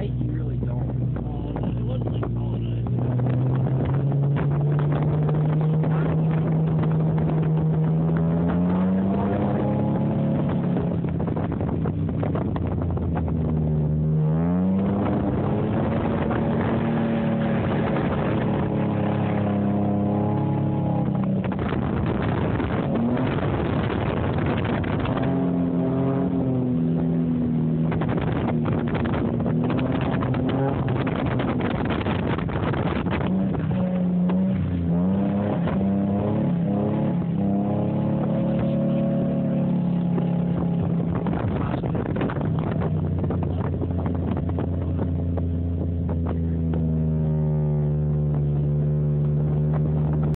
I really don't.